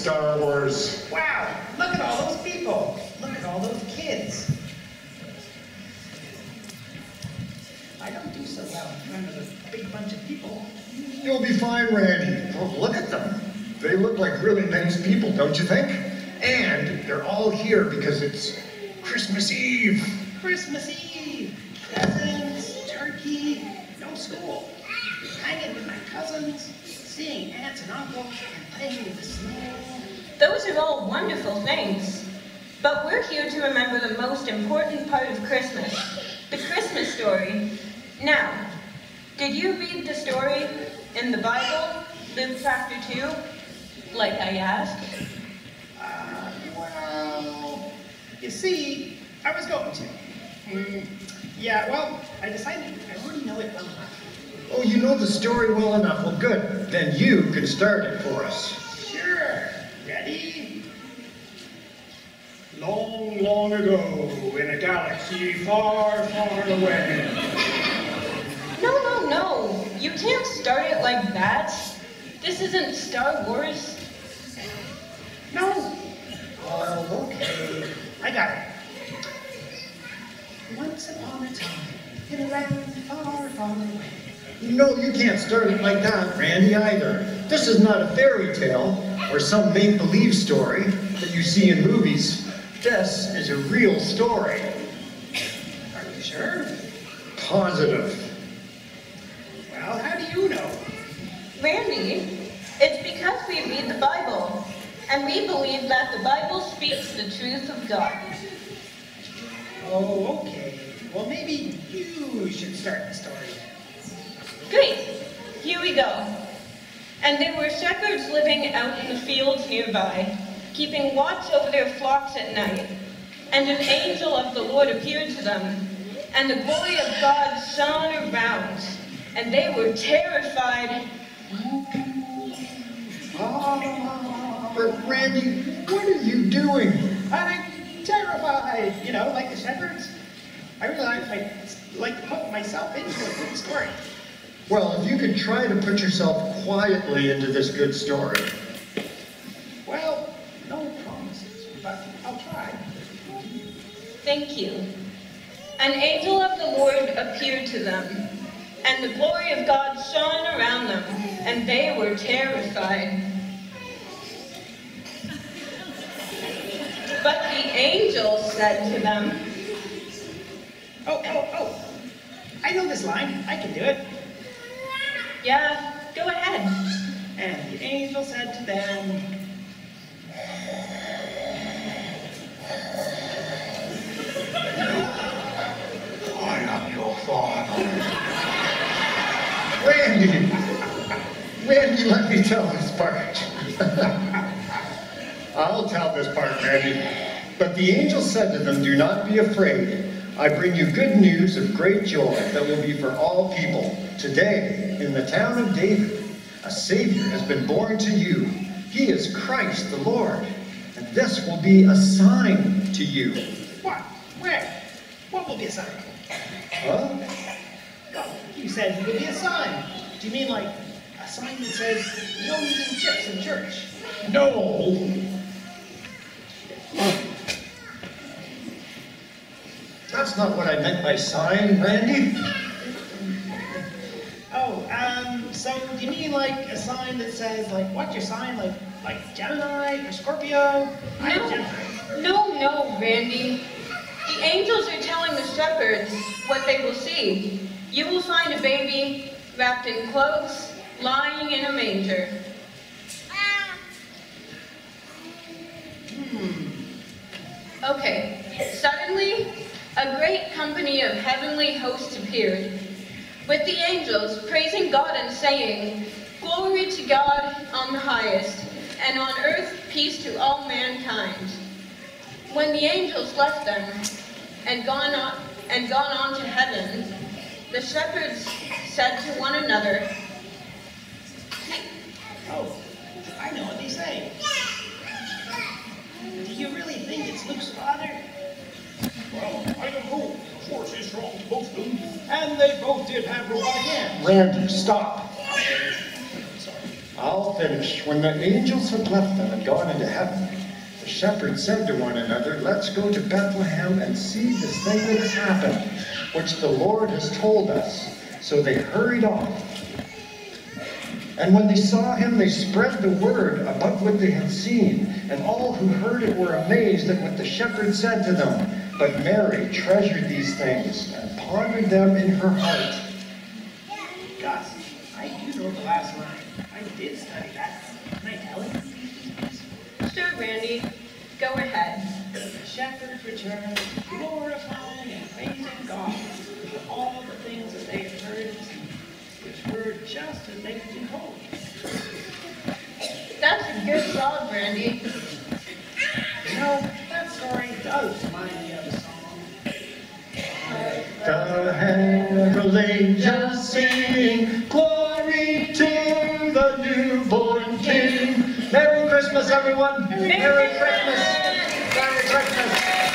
Star Wars. Wow, look at all those people. Look at all those kids. I don't do so well in front of a big bunch of people. You'll be fine, Randy. Oh, look at them. They look like really nice people, don't you think? And they're all here because it's Christmas Eve. Christmas Eve, presents, turkey, no school. Hanging with my cousins, and uncles, and playing with the. Those are all wonderful things. But we're here to remember the most important part of Christmas, the Christmas story. Now, did you read the story in the Bible, Luke chapter 2, like I asked? Uh, well, you see, I was going to. Hmm, yeah, well, I decided I already know it well enough. Oh, you know the story well enough. Well, good. Then you can start it for us. Sure. Ready? Long, long ago, in a galaxy far, far away. No, no, no. You can't start it like that. This isn't Star Wars. No. Oh, okay. I got it. Once upon a time, in a land far, far away. No, you can't start it like that, Randy, either. This is not a fairy tale or some make-believe story that you see in movies. This is a real story. Are you sure? Positive. Well, how do you know? Randy, it's because we read the Bible, and we believe that the Bible speaks the truth of God. Oh, okay. Well, maybe you should start the story. Great, here we go. And there were shepherds living out in the fields nearby, keeping watch over their flocks at night. And an angel of the Lord appeared to them, and the glory of God shone around, and they were terrified. Oh, Randy, what are you doing? I'm terrified. You know, like the shepherds. I realized I like put myself into a good story. Well, if you could try to put yourself quietly into this good story. Well, no promises, but I'll try. Thank you. An angel of the Lord appeared to them, and the glory of God shone around them, and they were terrified. But the angel said to them, Oh, oh, oh. I know this line. I can do it. Yeah, go ahead. And the angel said to them, I am your father. Randy! Randy, let me tell this part. I'll tell this part, Randy. But the angel said to them, Do not be afraid. I bring you good news of great joy that will be for all people. Today, in the town of David, a Savior has been born to you. He is Christ the Lord. And this will be a sign to you. What? Where? What will be a sign? Huh? You said it would be a sign. Do you mean like a sign that says no eating chips in church? No. That's not what I meant by sign, Randy. So do you mean like a sign that says like what's your sign? Like like Gemini or Scorpio? No, Gemini. no, no, Randy. The angels are telling the shepherds what they will see. You will find a baby wrapped in clothes, lying in a manger. Hmm. Okay, suddenly, a great company of heavenly hosts appeared, with the angels praising God and saying, Glory to God on the highest, and on earth peace to all mankind. When the angels left them and gone on, and gone on to heaven, the shepherds said to one another, Oh, I know what they say. Do you really think it's Luke's father? Well, I don't know. The force is strong to both of them, and they both did have robotic hands. Randy, stop. Sorry. I'll finish. When the angels had left them and gone into heaven, the shepherds said to one another, Let's go to Bethlehem and see this thing that has happened, which the Lord has told us. So they hurried off. And when they saw him, they spread the word about what they had seen. And all who heard it were amazed at what the shepherds said to them. But Mary treasured these things and pondered them in her heart. Gus, I do know the last line. I did study that. Can I tell it? Sure, Randy. Go ahead. The shepherds returned, glorifying and praising God for all the things that they had heard and seen, which were just as they had been told. That's a good job, Randy. You know, that story does remind me of angels sing, glory to the newborn King. Merry Christmas, everyone! Merry Christmas! Merry Christmas!